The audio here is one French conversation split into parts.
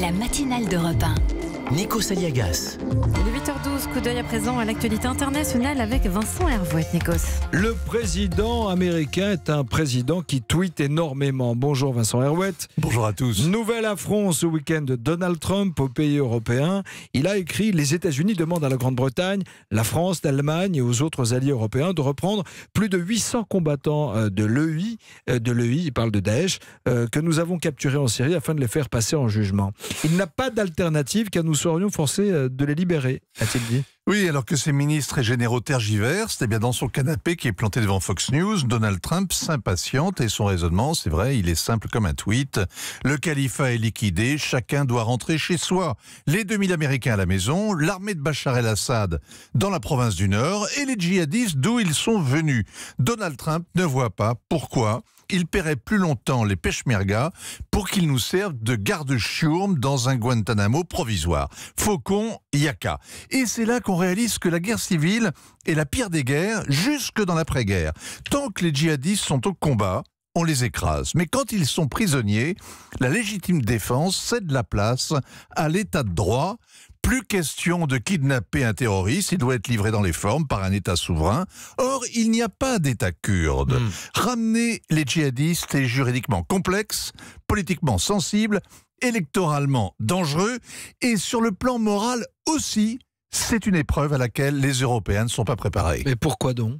la matinale d'Europe 1. Nico Saliagas. Il est 8h12, coup d'œil à présent à l'actualité internationale avec Vincent Hervouet, Nikos. Le président américain est un président qui tweet énormément. Bonjour Vincent Hervouet. Bonjour à tous. Nouvel affront ce week-end de Donald Trump aux pays européens. Il a écrit Les États-Unis demandent à la Grande-Bretagne, la France, l'Allemagne et aux autres alliés européens de reprendre plus de 800 combattants euh, de l'EI, euh, de l'EI, il parle de Daesh, euh, que nous avons capturés en Syrie afin de les faire passer en jugement. Il n'a pas d'alternative car nous serions forcés de les libérer, a-t-il dit. Oui, alors que ses ministres et généraux tergiversent, eh bien dans son canapé qui est planté devant Fox News, Donald Trump s'impatiente et son raisonnement, c'est vrai, il est simple comme un tweet. Le califat est liquidé, chacun doit rentrer chez soi. Les 2000 Américains à la maison, l'armée de Bachar el-Assad dans la province du Nord et les djihadistes d'où ils sont venus. Donald Trump ne voit pas pourquoi il paierait plus longtemps les peshmerga pour qu'ils nous servent de garde-chiourme dans un Guantanamo provisoire. Faucon, yaka. Et c'est là qu'on réalise que la guerre civile est la pire des guerres jusque dans l'après-guerre. Tant que les djihadistes sont au combat, on les écrase. Mais quand ils sont prisonniers, la légitime défense cède la place à l'état de droit. Plus question de kidnapper un terroriste, il doit être livré dans les formes par un État souverain. Or, il n'y a pas d'État kurde. Ramener les djihadistes est juridiquement complexe, politiquement sensible, électoralement dangereux et sur le plan moral aussi. C'est une épreuve à laquelle les Européens ne sont pas préparés. Mais pourquoi donc?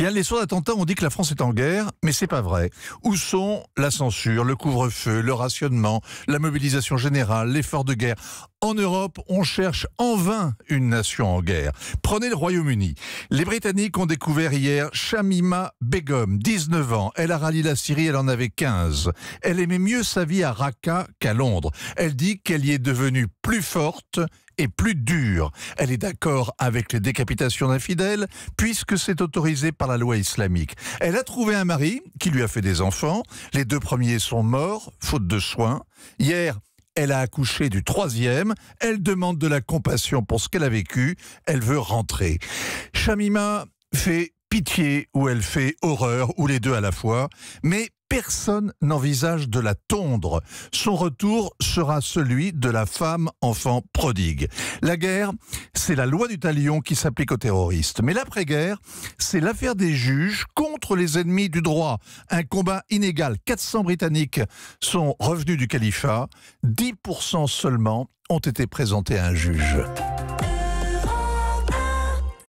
Bien, les soirs d'attentats ont dit que la France est en guerre, mais c'est pas vrai. Où sont la censure, le couvre-feu, le rationnement, la mobilisation générale, l'effort de guerre? En Europe, on cherche en vain une nation en guerre. Prenez le Royaume-Uni. Les Britanniques ont découvert hier Shamima Begum, 19 ans. Elle a rallié la Syrie, elle en avait 15. Elle aimait mieux sa vie à Raqqa qu'à Londres. Elle dit qu'elle y est devenue plus forte plus dure. Elle est d'accord avec les décapitations d'infidèles, puisque c'est autorisé par la loi islamique. Elle a trouvé un mari qui lui a fait des enfants. Les deux premiers sont morts, faute de soins. Hier, elle a accouché du troisième. Elle demande de la compassion pour ce qu'elle a vécu. Elle veut rentrer. Shamima fait pitié ou elle fait horreur, ou les deux à la fois. Mais personne n'envisage de la tondre. Son retour sera celui de la femme enfant prodigue. La guerre, c'est la loi du talion qui s'applique aux terroristes. Mais l'après-guerre, c'est l'affaire des juges contre les ennemis du droit. Un combat inégal. 400 Britanniques sont revenus du califat. 10% seulement ont été présentés à un juge.